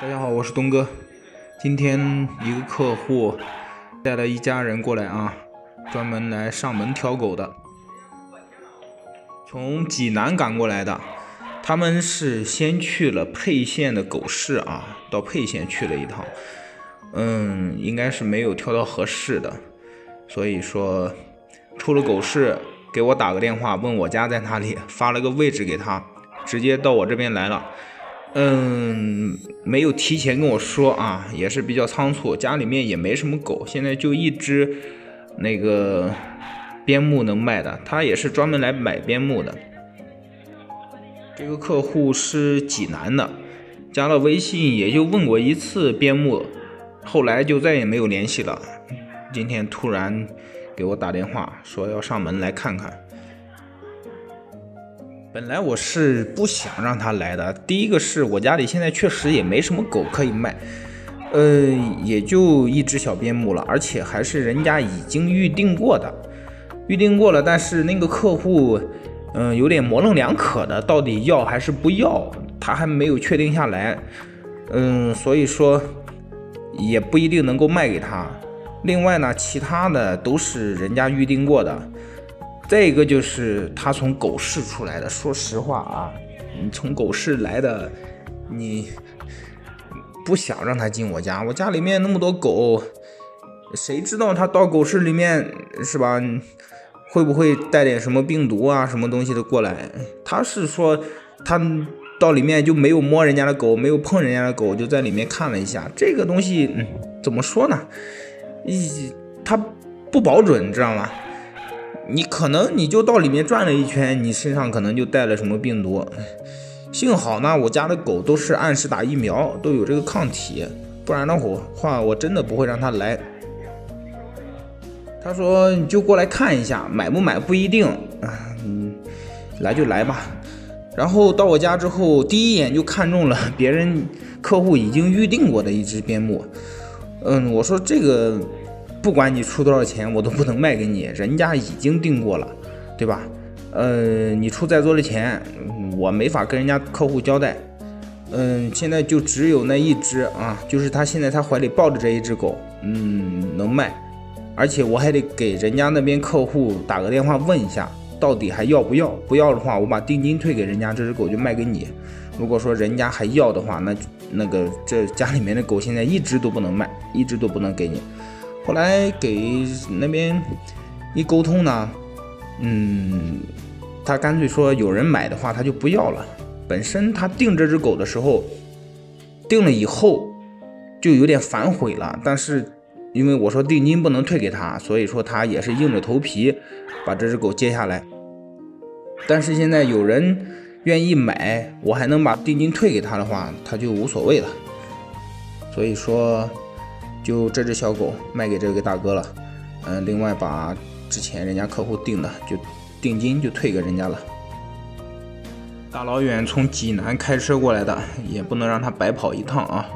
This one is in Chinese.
大家好，我是东哥。今天一个客户带了一家人过来啊，专门来上门挑狗的，从济南赶过来的。他们是先去了沛县的狗市啊，到沛县去了一趟，嗯，应该是没有挑到合适的，所以说出了狗市，给我打个电话，问我家在哪里，发了个位置给他，直接到我这边来了。嗯，没有提前跟我说啊，也是比较仓促，家里面也没什么狗，现在就一只那个边牧能卖的，他也是专门来买边牧的。这个客户是济南的，加了微信也就问过一次边牧，后来就再也没有联系了。今天突然给我打电话说要上门来看看。本来我是不想让他来的。第一个是我家里现在确实也没什么狗可以卖，呃，也就一只小边牧了，而且还是人家已经预定过的，预定过了。但是那个客户，嗯，有点模棱两可的，到底要还是不要，他还没有确定下来，嗯，所以说也不一定能够卖给他。另外呢，其他的都是人家预定过的。再一个就是他从狗市出来的，说实话啊，你从狗市来的，你不想让他进我家，我家里面那么多狗，谁知道他到狗市里面是吧？会不会带点什么病毒啊，什么东西的过来？他是说他到里面就没有摸人家的狗，没有碰人家的狗，就在里面看了一下，这个东西怎么说呢？一他不保准，你知道吗？你可能你就到里面转了一圈，你身上可能就带了什么病毒。幸好呢，我家的狗都是按时打疫苗，都有这个抗体，不然的话，我真的不会让它来。他说你就过来看一下，买不买不一定，嗯，来就来吧。然后到我家之后，第一眼就看中了别人客户已经预定过的一只边牧。嗯，我说这个。不管你出多少钱，我都不能卖给你，人家已经订过了，对吧？呃，你出再多的钱，我没法跟人家客户交代。嗯，现在就只有那一只啊，就是他现在他怀里抱着这一只狗，嗯，能卖，而且我还得给人家那边客户打个电话问一下，到底还要不要？不要的话，我把定金退给人家，这只狗就卖给你。如果说人家还要的话，那那个这家里面的狗现在一只都不能卖，一只都不能给你。后来给那边一沟通呢，嗯，他干脆说有人买的话他就不要了。本身他定这只狗的时候，定了以后就有点反悔了，但是因为我说定金不能退给他，所以说他也是硬着头皮把这只狗接下来。但是现在有人愿意买，我还能把定金退给他的话，他就无所谓了。所以说。就这只小狗卖给这个大哥了，嗯，另外把之前人家客户定的就定金就退给人家了。大老远从济南开车过来的，也不能让他白跑一趟啊。